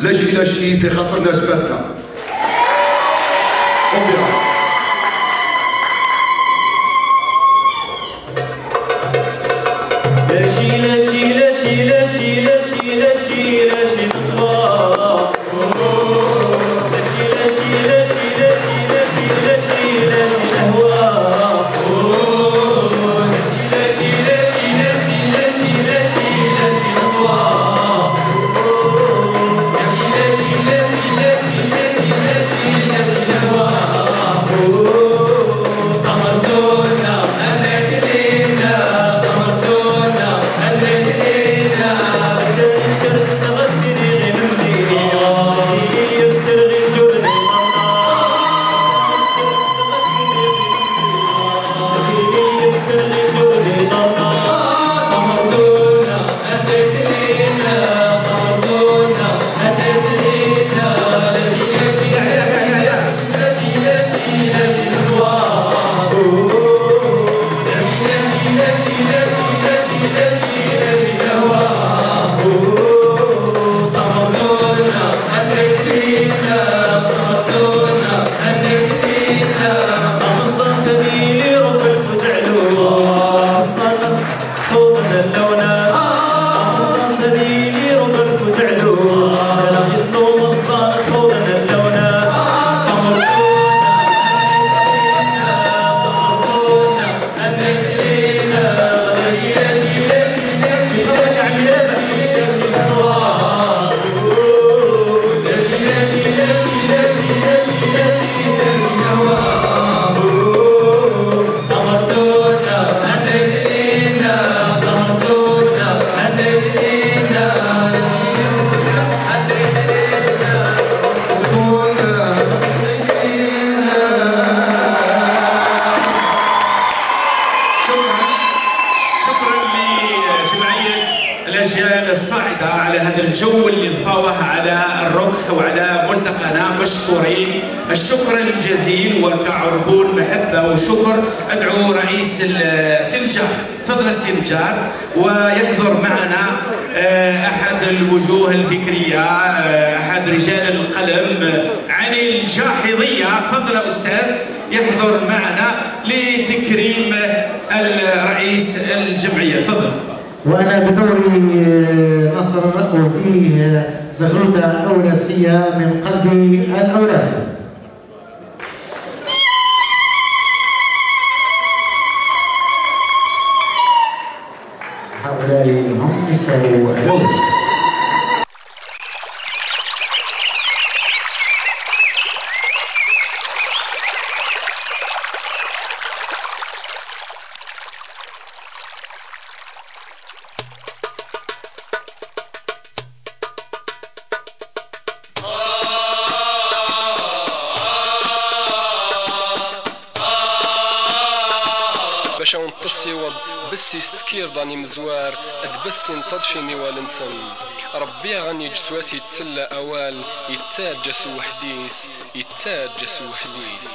لا شيء لا شيء في خاطرنا اثبتنا الأجيال الصاعدة على هذا الجو اللي مفاوح على الركح وعلى ملتقانا مشكورين. الشكر الجزيل وكعربون محبة وشكر. أدعو رئيس السنجار فضل السنجار ويحضر معنا آه، أحد الوجوه الفكرية آه، أحد رجال القلم آه، عن الجاحظية. تفضل أستاذ يحضر معنا لتكريم الرئيس الجمعية. تفضل. وأنا بدوري نصر اودي زغروطه اولاسيه من قلبي الاولاسي هؤلاء هم نساء الاولاسي شون تسيوض بسي ستكير داني مزوار ادبسي نتضفي نوال نسن ربي غني جسواسي تسلى أوال يتاج جسو وحديس يتاج جسو وحديس.